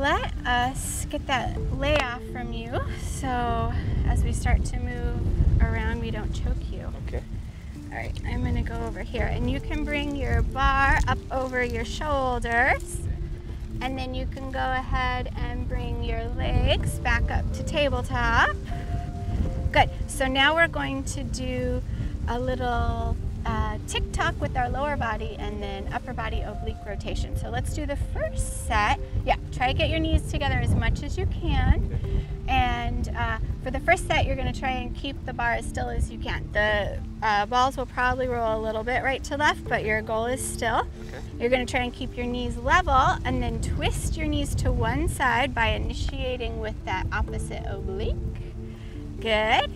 Let us get that layoff from you so as we start to move around, we don't choke you. Okay. All right, I'm gonna go over here and you can bring your bar up over your shoulders and then you can go ahead and bring your legs back up to tabletop. Good, so now we're going to do a little uh, tick-tock with our lower body and then upper body oblique rotation. So let's do the first set. Yeah, try to get your knees together as much as you can. And uh, for the first set, you're gonna try and keep the bar as still as you can. The uh, balls will probably roll a little bit right to left, but your goal is still. Okay. You're gonna try and keep your knees level and then twist your knees to one side by initiating with that opposite oblique. Good.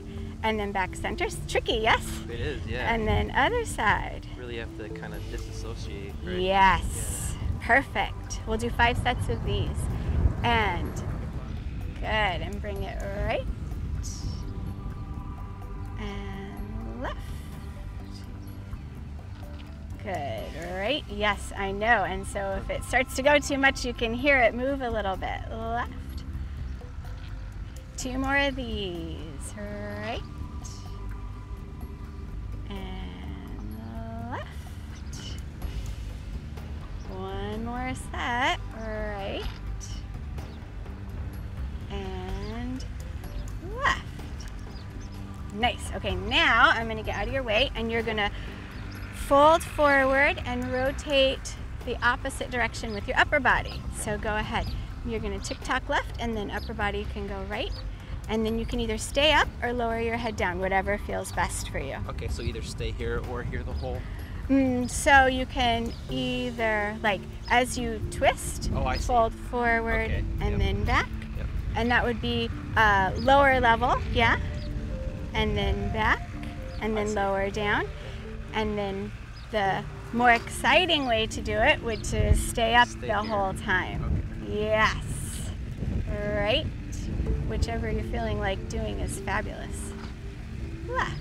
And then back center. It's tricky, yes? It is, yeah. And then other side. really have to kind of disassociate, right? Yes. Perfect. We'll do five sets of these. And good. And bring it right and left. Good. Right. Yes, I know. And so if it starts to go too much, you can hear it move a little bit. Left. Two more of these. Right. One more set, right and left. Nice. Okay, now I'm gonna get out of your way and you're gonna fold forward and rotate the opposite direction with your upper body. So go ahead. You're gonna tick-tock left and then upper body can go right. And then you can either stay up or lower your head down, whatever feels best for you. Okay, so either stay here or here the whole. Mm, so you can either, like, as you twist, Oh, fold forward Okay, and yep. then back. Yep. And that would be uh, lower level, yeah. And then back, and then lower down. And then the more exciting way to do it would to stay up Stay the here. whole time. Okay. Yes. Right. Whichever you're feeling like doing is fabulous. Left.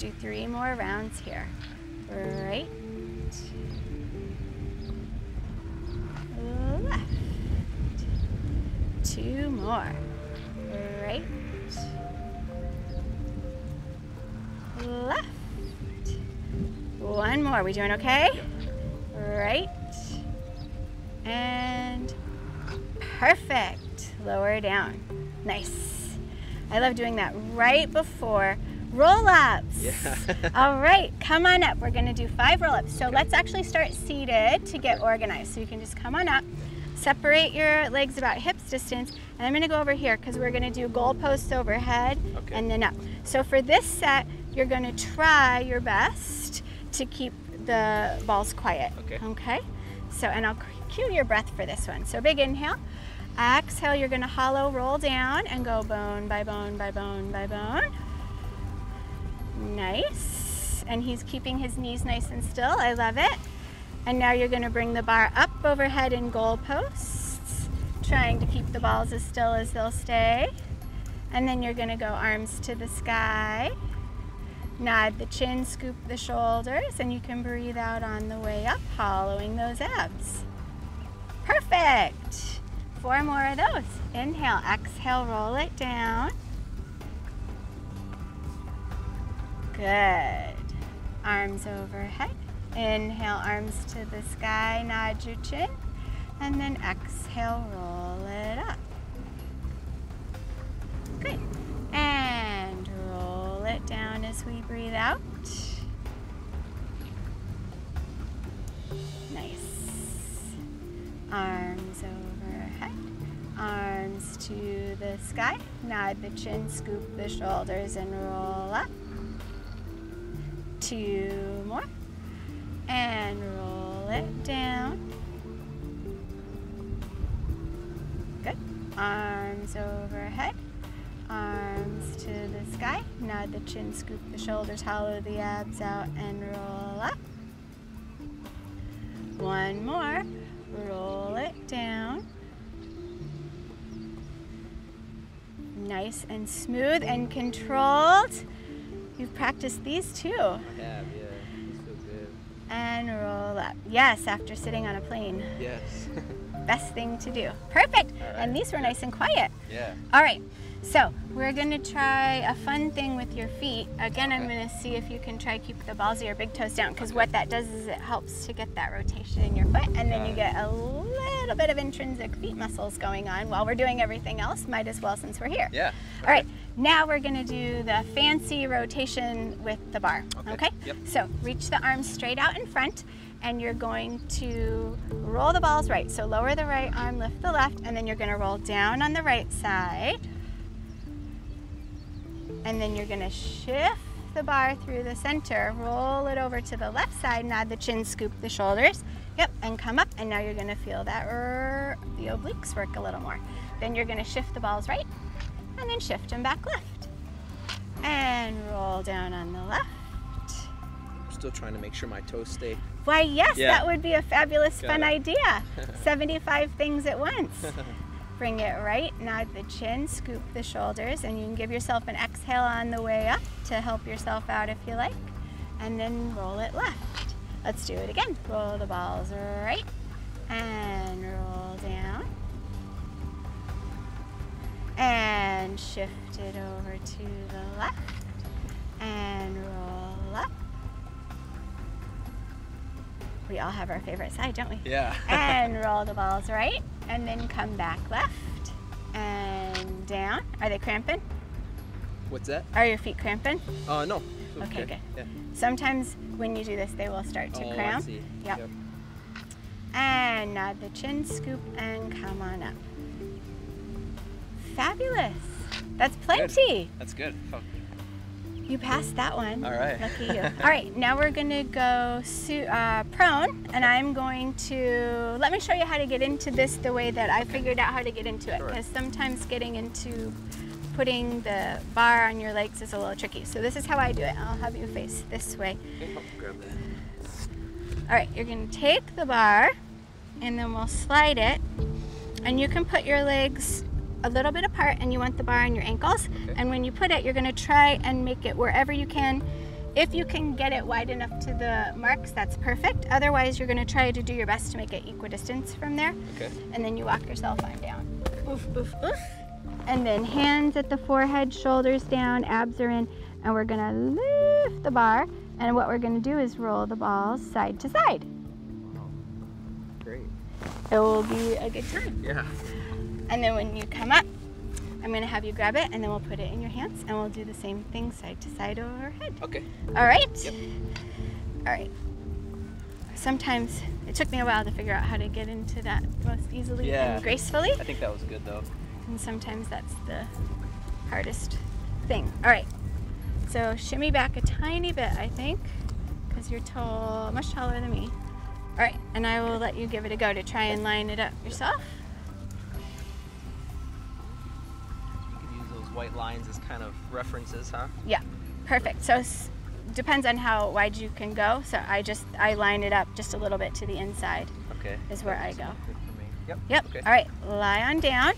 Do three more rounds here. Right. Left. Two more. Right. Left. One more. We doing okay? Right. And perfect. Lower down. Nice. I love doing that right before roll ups. Yeah. All right, come on up. We're gonna do five roll ups. So let's actually start seated to get organized. So you can just come on up, separate your legs about hips distance, and I'm gonna go over here because we're gonna do goal posts overhead Okay. and then up. So for this set, you're gonna try your best to keep the balls quiet. Okay. Okay? So, and I'll cue your breath for this one. So big inhale. Exhale, you're gonna hollow roll down and go bone by bone by bone by bone. Nice. And he's keeping his knees nice and still. I love it. And now you're going to bring the bar up overhead in goalposts, trying to keep the balls as still as they'll stay. And then you're going to go arms to the sky. Nod the chin, scoop the shoulders, and you can breathe out on the way up, hollowing those abs. Perfect. Four more of those. Inhale, exhale, roll it down. Good. Arms overhead. Inhale, arms to the sky, nod your chin. And then exhale, roll it up. Good. And roll it down as we breathe out. Nice. Arms overhead. Arms to the sky. Nod the chin, scoop the shoulders, and roll up. Two more. And roll it down. Good. Arms overhead. Arms to the sky. Nod the chin, scoop the shoulders, hollow the abs out, and roll up. One more. Roll it down. Nice and smooth and controlled. You've practiced these too. I have, yeah. These feel good. And roll up. Yes, after sitting on a plane. Yes. Best thing to do. Perfect. Right. And these were nice and quiet. yeah. All right, so we're gonna try a fun thing with your feet. Again, I'm gonna see if you can try keep the balls of your big toes down because what that does is it helps to get that rotation in your foot and then you get a little bit of intrinsic feet muscles going on while we're doing everything else. Might as well since we're here. Yeah. All right, now we're gonna do the fancy rotation with the bar, Okay, okay? yep. So reach the arms straight out in front and you're going to roll the balls right. So lower the right arm, lift the left, and then you're gonna roll down on the right side. And then you're gonna shift the bar through the center, roll it over to the left side, nod the chin, scoop the shoulders. Yep, and come up, and now you're gonna feel that er, the obliques work a little more. Then you're gonna shift the balls right, and then shift them back left. And roll down on the left. I'm still trying to make sure my toes stay. Why, yes, Yeah. that would be a fabulous, Got fun it. idea. 75 things at once. Bring it right, nod the chin, scoop the shoulders, and you can give yourself an exhale on the way up to help yourself out if you like. And then roll it left. Let's do it again. Roll the balls right shift it over to the left and roll up. We all have our favorite side, don't we? Yeah. and roll the balls right, and then come back left and down. Are they cramping? What's that? Are your feet cramping? Uh, no. Okay, good. Yeah. Sometimes when you do this, they will start to oh, cramp. see. Yep. And nod the chin, scoop, and come on up. Fabulous. That's plenty. That's good. Fuck. You passed that one. All right. Lucky you. All right, now we're gonna go uh, prone, and I'm going to let me show you how to get into this the way that I figured out how to get into it. Sure. Because sometimes getting into putting the bar on your legs is a little tricky. So this is how I do it. I'll have you face this way. Okay, I'll grab that. All right, you're gonna take the bar, and then we'll slide it, and you can put your legs a little bit apart, and you want the bar on your ankles. Okay. And when you put it, you're gonna try and make it wherever you can. If you can get it wide enough to the marks, that's perfect. Otherwise, you're gonna try to do your best to make it equidistance from there. Okay. And then you walk yourself on down. Oof, oof, oof. And then hands at the forehead, shoulders down, abs are in, and we're gonna lift the bar. And what we're gonna do is roll the balls side to side. Wow. Great. It will be a good time. Yeah. And then when you come up, I'm gonna have you grab it and then we'll put it in your hands and we'll do the same thing side to side overhead. Okay. All right? Yep. All right. Sometimes it took me a while to figure out how to get into that most easily Yeah. and gracefully. I think that was good though. And sometimes that's the hardest thing. All right. So shimmy back a tiny bit, I think, because you're tall, much taller than me. All right, and I will let you give it a go to try and line it up yourself. White lines as kind of references, huh? Yeah, perfect. So depends on how wide you can go. So I just I line it up just a little bit to the inside. Okay. Is where I go. Good for me. Yep. Yep. Okay. All right, lie on down.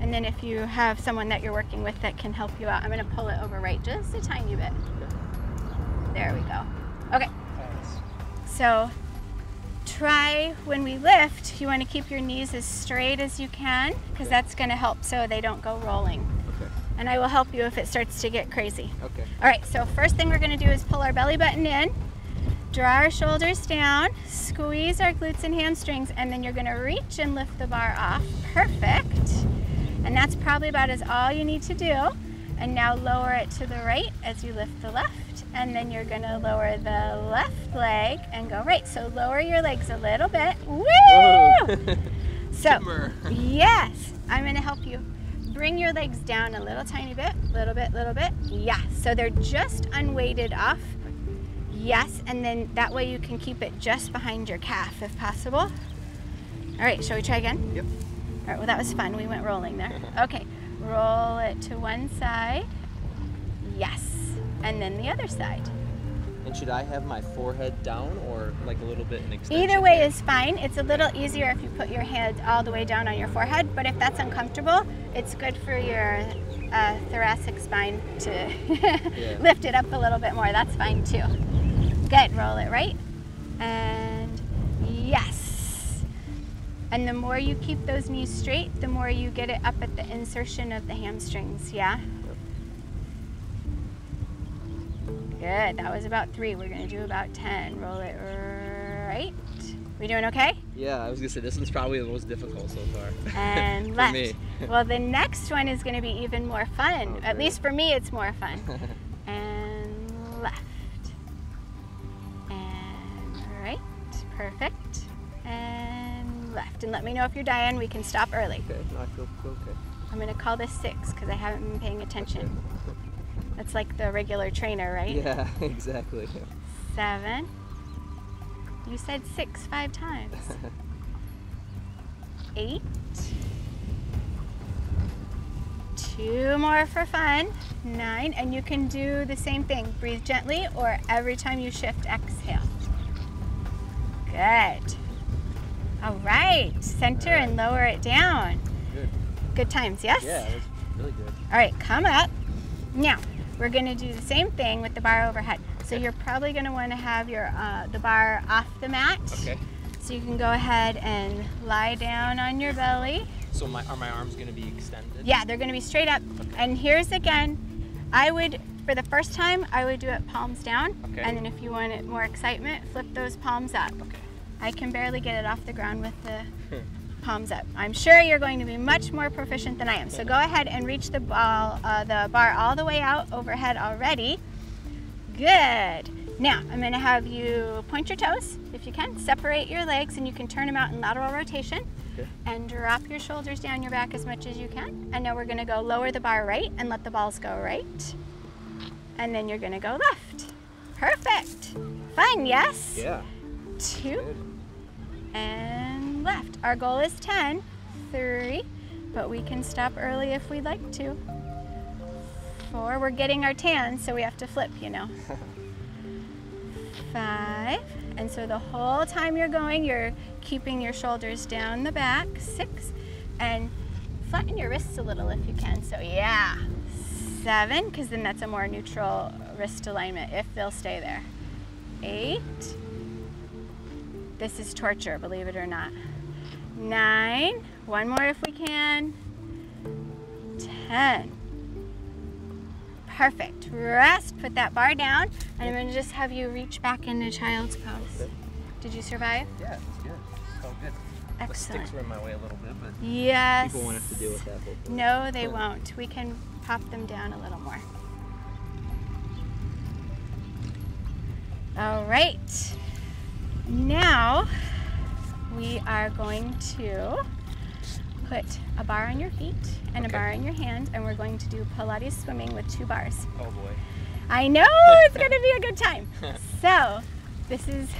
And then if you have someone that you're working with that can help you out, I'm going to pull it over right just a tiny bit. There we go. Okay. So try when we lift, you want to keep your knees as straight as you can because that's going to help so they don't go rolling. Okay. And I will help you if it starts to get crazy. Okay. All right, so first thing we're gonna do is pull our belly button in, draw our shoulders down, squeeze our glutes and hamstrings, and then you're gonna reach and lift the bar off. Perfect. And that's probably about as all you need to do. And now lower it to the right as you lift the left. And then you're gonna lower the left leg and go right. So lower your legs a little bit. Woo! So, yes, I'm gonna help you. Bring your legs down a little tiny bit, little bit, little bit. Yeah, so they're just unweighted off. Yes, and then that way you can keep it just behind your calf if possible. All right, shall we try again? Yep. All right, well, that was fun. We went rolling there. Okay, roll it to one side. Yes, and then the other side. And should I have my forehead down or like a little bit in extension? Either way is fine. It's a little easier if you put your head all the way down on your forehead, but if that's uncomfortable, it's good for your uh, thoracic spine to lift it up a little bit more. That's fine too. Good. Roll it right And. And the more you keep those knees straight, the more you get it up at the insertion of the hamstrings, yeah? Good, that was about three. We're gonna do about 10. Roll it right. We doing okay? Yeah, I was gonna say this one's probably the most difficult so far. And left. Well, the next one is gonna be even more fun. Oh, At least for me, it's more fun. know if you're dying. We can stop early. okay, no, I feel okay. I'm gonna call this six because I haven't been paying attention. That's like the regular trainer, right? Yeah, exactly. Seven. You said six five times. Eight. Two more for fun. Nine. And you can do the same thing. Breathe gently or every time you shift, exhale. Good. All right. Center right. and lower it down. Good. Good times, yes? Yeah, it was really good. All right, come up. Now, we're gonna do the same thing with the bar overhead. So Okay. you're probably gonna wanna have your uh, the bar off the mat. Okay. So you can go ahead and lie down on your belly. So my are my arms gonna be extended? Yeah, they're gonna be straight up. Okay. And here's again, I would, for the first time, I would do it palms down. Okay. And then if you wanted more excitement, flip those palms up. Okay. I can barely get it off the ground with the palms up. I'm sure you're going to be much more proficient than I am. So go ahead and reach the ball, uh, the bar all the way out overhead already. Good. Now I'm going to have you point your toes, if you can. Separate your legs, and you can turn them out in lateral rotation. Okay. And drop your shoulders down your back as much as you can. And now we're going to go lower the bar right and let the balls go right. And then you're going to go left. Perfect. Fun, yes? Yeah. Two and left. Our goal is 10, three, but we can stop early if we'd like to. Four, we're getting our tan, so we have to flip, you know. Five, and so the whole time you're going, you're keeping your shoulders down the back. Six, and flatten your wrists a little if you can. So, yeah. Seven, because then that's a more neutral wrist alignment if they'll stay there. Eight, this is torture, believe it or not. Nine. One more if we can. Ten. Perfect. Rest. Put that bar down. And I'm to just have you reach back into child's pose. Did you survive? Yeah, it's good. So good. The Excellent. sticks were in my way a little bit, but Yes. people won't have to deal with that. hopefully. No, they won't. We can pop them down a little more. All right. Now we are going to put a bar on your feet and a bar in your hand, and we're going to do Pilates swimming with two bars. Oh boy. I know it's going to be a good time. So this is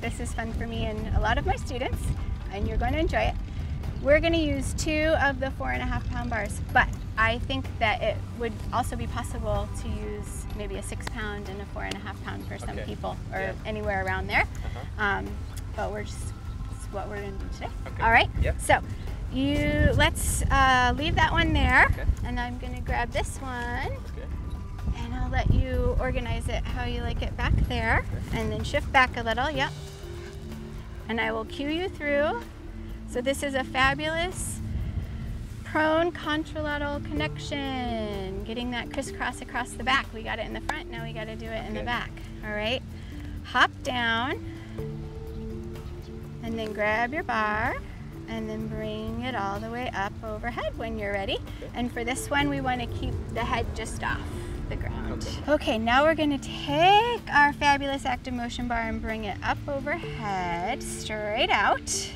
this is fun for me and a lot of my students, and you're going to enjoy it. We're going to use two of the four and a half pound bars, but I think that it would also be possible to use maybe a six pound and a four and a half pound for some Okay. people, or Yeah. anywhere around there. Uh-huh. Um, but we're just it's what we're going to do today. Okay. All right. Yep. So you let's uh, leave that one there, Okay. and I'm going to grab this one. Okay. And I'll let you organize it how you like it back there. And then shift back a little, yep. And I will cue you through. So this is a fabulous prone contralateral connection. Getting that crisscross across the back. We got it in the front, now we got to do it in the back. All right. Hop down. And then grab your bar. And then bring it all the way up overhead when you're ready. Okay. And for this one, we want to keep the head just off the ground. Okay. Okay, now we're going to take our fabulous ActivMotion bar and bring it up overhead, straight out.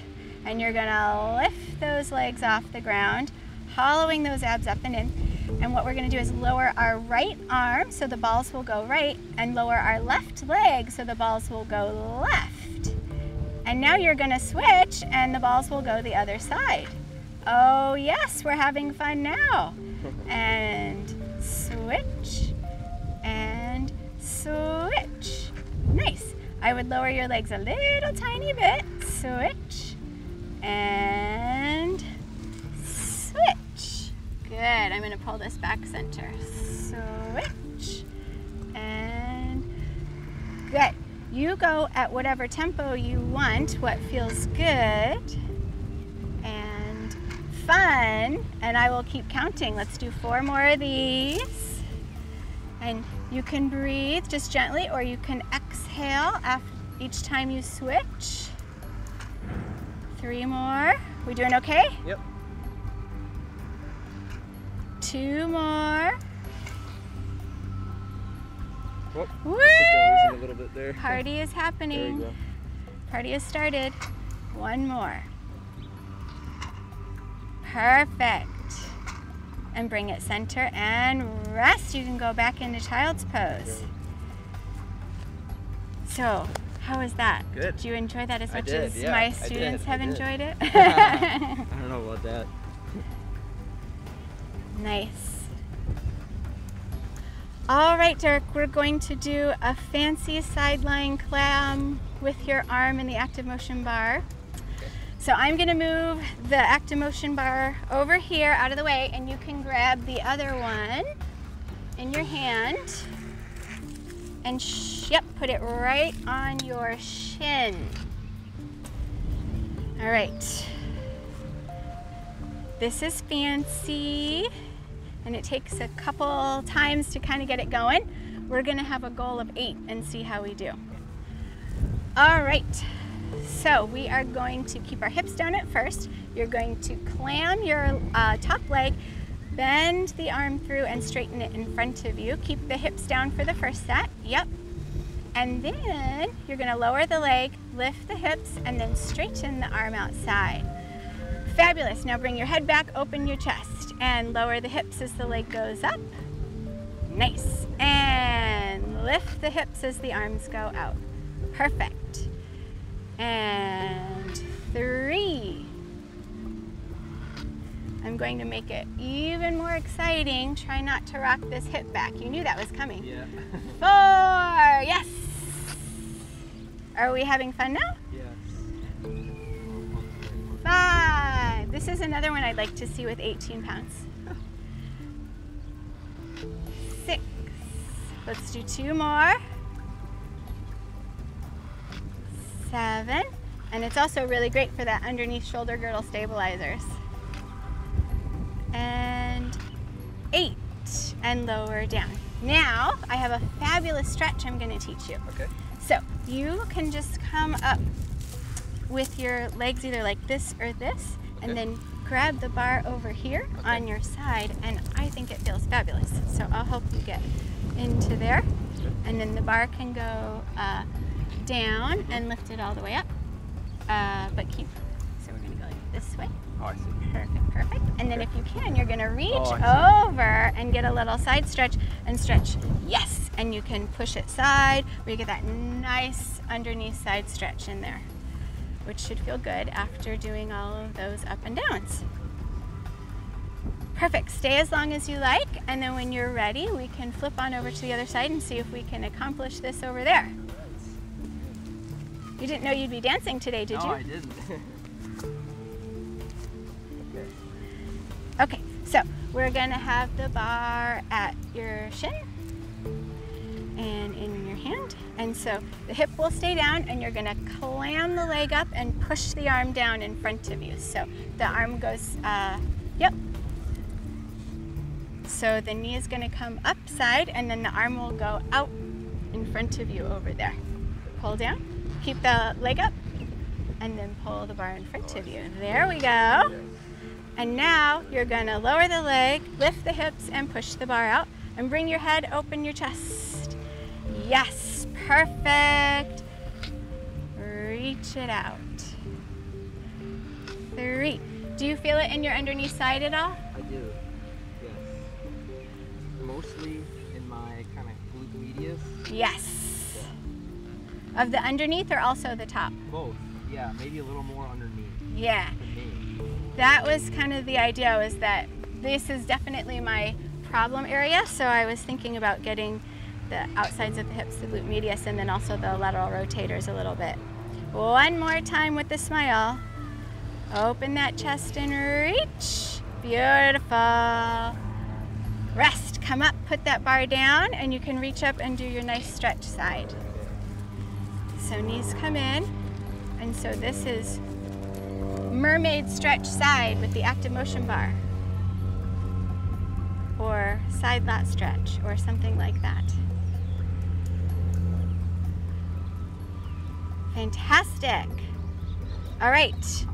And you're going to lift those legs off the ground, hollowing those abs up and in. And what we're going to do is lower our right arm so the balls will go right, and lower our left leg so the balls will go left. And now you're going to switch, and the balls will go the other side. Oh, yes, we're having fun now. And switch and switch. Nice. I would lower your legs a little tiny bit. Switch this back center. Switch and good. you go at whatever tempo you want, what feels good and fun, and I will keep counting. Let's do four more of these. And you can breathe just gently, or you can exhale after each time you switch. Three more. We doing okay? Yep. Two more. Whoop. Woo! I think I losing a little bit there. Party is happening. Party has started. One more. Perfect. And bring it center and rest. You can go back into child's pose. So, how was that? Good. Did you enjoy that as I much did, as yeah, my students have enjoyed it? I don't know about that. Nice. All right, Derek, we're going to do a fancy sideline clam with your arm in the ActivMotion bar. So I'm gonna move the ActivMotion bar over here out of the way and you can grab the other one in your hand and yep, put it right on your shin. All right. This is fancy and it takes a couple times to kind of get it going. We're gonna have a goal of eight and see how we do. All right, so we are going to keep our hips down at first. You're going to clam your uh, top leg, bend the arm through and straighten it in front of you. Keep the hips down for the first set, yep. And then you're gonna lower the leg, lift the hips, and then straighten the arm outside. Fabulous. Now bring your head back, open your chest, and lower the hips as the leg goes up. Nice. And lift the hips as the arms go out. Perfect. And three. I'm going to make it even more exciting. Try not to rock this hip back. You knew that was coming. Yeah. Four. Yes. Are we having fun now? yes. Five. This is another one I'd like to see with 18 pounds. Six. Let's do two more. Seven. And it's also really great for that underneath shoulder girdle stabilizers. And eight. And lower down. Now I have a fabulous stretch I'm going to teach you. Okay. So you can just come up with your legs either like this or this, and Okay. then grab the bar over here on your side, and I think it feels fabulous. So I'll help you get into there, and then the bar can go uh, down and lift it all the way up, uh, but keep. So we're gonna go like this way. Oh, I see. Perfect, perfect. And then if you can, you're gonna reach Oh, over and get a little side stretch and stretch. Yes, and you can push it side where you get that nice underneath side stretch in there, which should feel good after doing all of those up and downs. Perfect. Stay as long as you like, and then when you're ready, we can flip on over to the other side and see if we can accomplish this over there. You didn't know you'd be dancing today, did no, you? No, I didn't. okay. Okay, so we're gonna have the bar at your shin And so the hip will stay down and you're gonna clam the leg up and push the arm down in front of you. So the arm goes, uh, yep. So the knee is gonna come upside and then the arm will go out in front of you over there. Pull down, keep the leg up, and then pull the bar in front of you. There we go. And now you're gonna lower the leg, lift the hips, and push the bar out. And bring your head, open your chest. Yes, perfect. Reach it out. Three. Do you feel it in your underneath side at all? I do. Yes. Mostly in my kind of glute medius. Yes. Of the underneath or also the top? Both. Yeah, maybe a little more underneath Yeah. that was kind of the idea was that this is definitely my problem area so i was thinking about getting the outsides of the hips the glute medius and then also the lateral rotators a little bit one more time with the smile open that chest and reach beautiful rest come up put that bar down and you can reach up and do your nice stretch side So knees come in. And so this is mermaid stretch side with the ActivMotion bar. Or side lat stretch or something like that. Fantastic. All right,